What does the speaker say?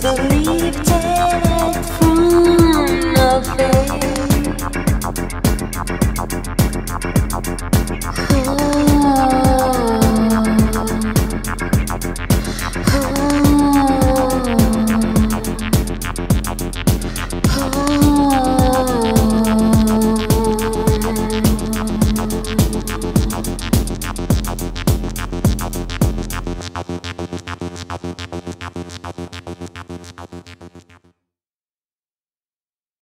believed in it from the face.